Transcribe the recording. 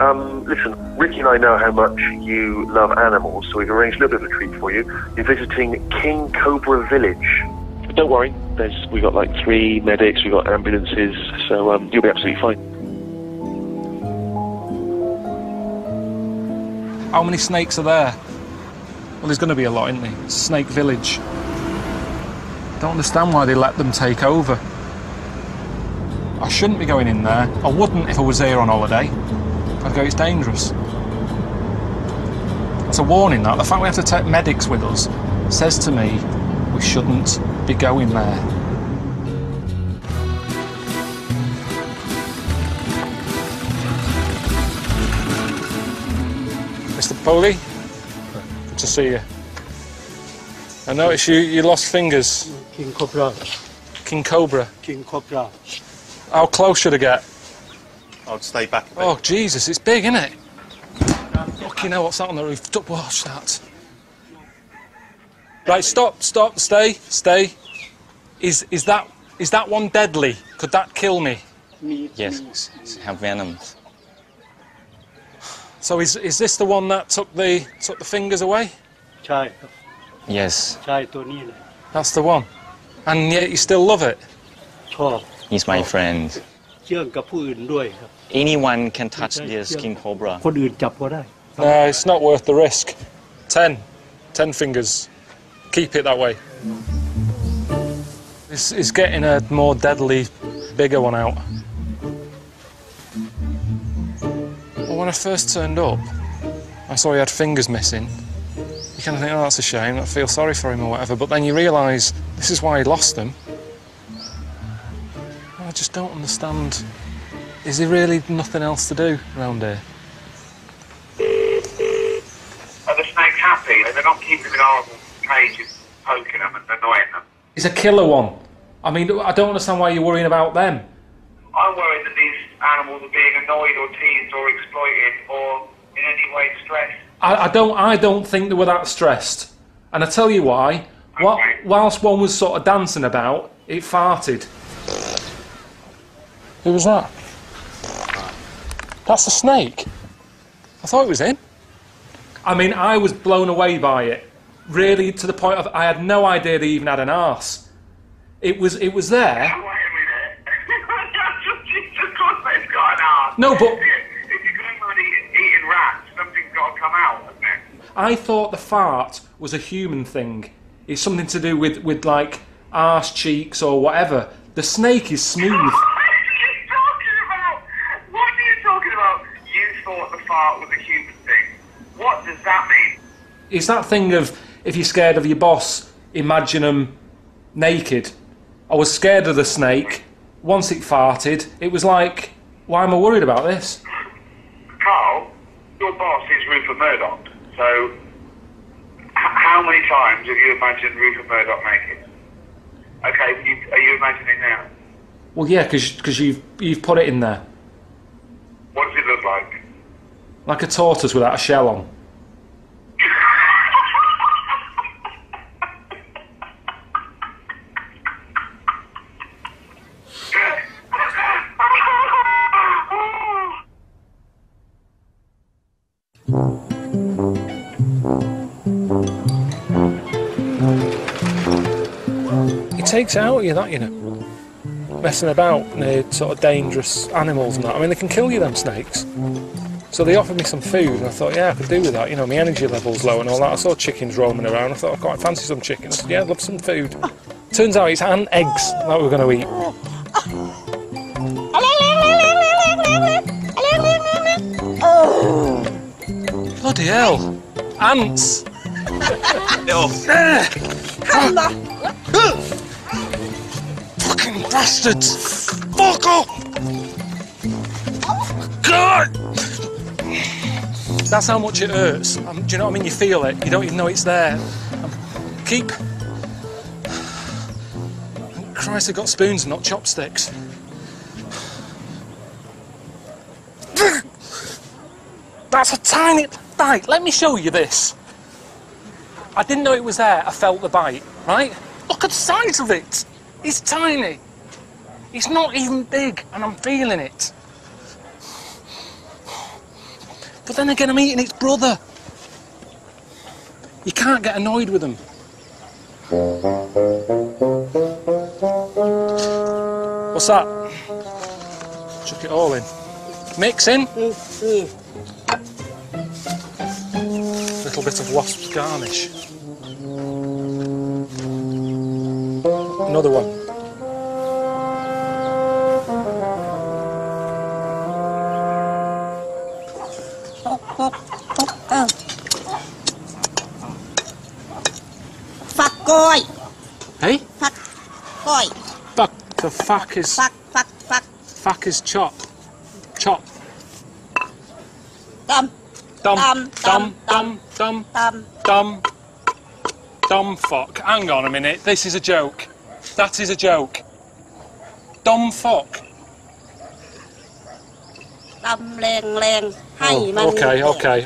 Um, listen, Ricky and I know how much you love animals, so we've arranged a little bit of a treat for you. You're visiting King Cobra Village. But don't worry, there's we got like three medics, we've got ambulances, so um, you'll be absolutely fine. How many snakes are there? Well, there's going to be a lot, isn't there? Snake Village. Don't understand why they let them take over. I shouldn't be going in there. I wouldn't if I was here on holiday. I'd go, it's dangerous. It's a warning, that. The fact we have to take medics with us says to me we shouldn't be going there. Mr. Poley, good to see you. I noticed you, you lost fingers. King Cobra. King Cobra. King Cobra. How close should I get? I'd stay back a bit. Oh, Jesus, it's big, isn't it? Fucking hell, what's that on the roof? Oh, watch that. Right, stop, stop, stay, stay. Is is that is that one deadly? Could that kill me? Yes, it's have venoms. So is is this the one that took the took the fingers away? Yes. That's the one. And yet you still love it? He's my friend. เชื่องกับผู้อื่นด้วยครับ Anyone can touch this king cobra. คนอื่นจับก็ได้ No, it's not worth the risk. Ten. Ten fingers. Keep it that way. It's, it's getting a more deadly, bigger one out. Well, when I first turned up, I saw he had fingers missing. You kind of think, oh, that's a shame. I feel sorry for him or whatever. But then you realise this is why he lost them. I just don't understand. Is there really nothing else to do around here? Are the snakes happy? They're not keeping them in horrible cages, poking them and annoying them. It's a killer one. I mean, I don't understand why you're worrying about them. I'm worried that these animals are being annoyed or teased or exploited or in any way stressed. I, I don't. I don't think they were that stressed. And I tell you why. Wha- Okay. Whilst one was sort of dancing about, it farted. Who was that? That's a snake. I thought it was him. I mean, I was blown away by it. Really, to the point of I had no idea they even had an arse. It was. It was there. Wait a minute. Jesus Christ, they've got an arse. No, but- If you're going around eating, eating rats, something's got to come out, hasn't it? I thought the fart was a human thing. It's something to do with, with like arse cheeks or whatever. The snake is smooth. What are you talking about? What are you talking about? You thought the fart was a human thing. What does that mean? It's that thing of if you're scared of your boss, imagine them naked. I was scared of the snake. Once it farted, it was like, why am I worried about this? Karl, your boss is Rupert Murdoch. So, h- how many times have you imagined Rupert Murdoch naked? Okay, you, are you imagining now? Well, yeah, because you've, you've put it in there. What does it look like? Like a tortoise without a shell on. Takes it out of you, that, you know. Messing about near sort of dangerous animals and that. I mean, they can kill you, them snakes. So they offered me some food, and I thought, yeah, I could do with that. You know, my energy level's low and all that. I saw chickens roaming around. I thought, oh, I quite fancy some chicken. I said, yeah, I'd love some food. Turns out it's ant eggs that we're going to eat. Bloody hell. Ants. oh. Fucking bastards. Fuck off. God. That's how much it hurts. Um, do you know what I mean? You feel it. You don't even know it's there. Um, keep. Christ, I've got spoons not chopsticks. That's a tiny. Right, let me show you this. I didn't know it was there. I felt the bite, right? Look at the size of it. It's tiny. It's not even big, and I'm feeling it. But then again, I'm eating its brother. You can't get annoyed with them. What's that? Chuck it all in. Mix in. Little bit of wasp's garnish. Another one. Phạt coi Hey? Phạt coi Fuck. The fuck is Phạt phạt phạt fuck is chop. Chop. Tâm Dumb. Dumb, Dumb. dumb, Dumb. Dumb. Tâm Dumb. Dumb fuck. Hang on a minute. This is a joke. That is a joke. Dumb fuck. Tâm lèn lèn Oh, มัน okay, okay.